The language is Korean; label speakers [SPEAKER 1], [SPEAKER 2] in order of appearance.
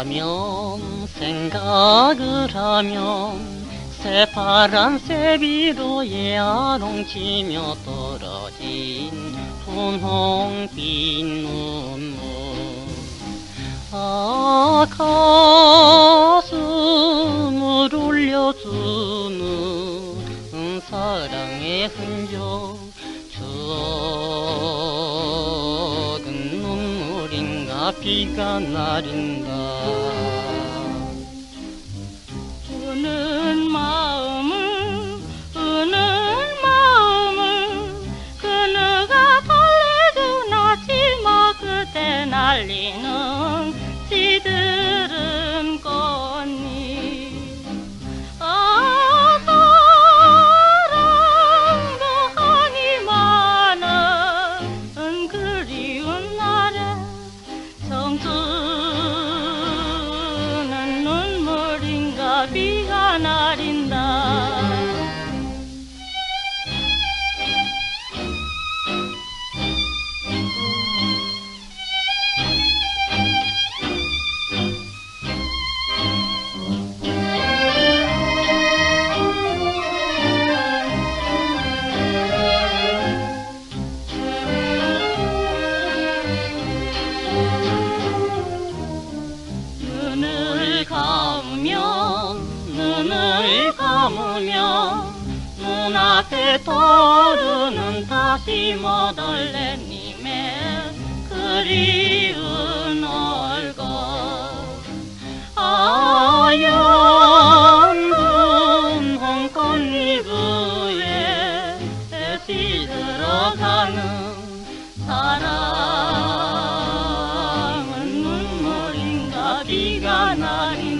[SPEAKER 1] 하면 생각을 하면 새파란 새비로에 아롱치며 떨어진 분홍빛 눈물. 아 가슴을 울려주는 사랑의 흔적 눈물인가 비가 biga narinda
[SPEAKER 2] 눈을 감으며 눈앞에 떠오르는 다시 모덜레님의 그리운 얼굴. 아연 분홍 꽃잎 위에 햇이 들어가는 사랑은 눈물인가 비가 나인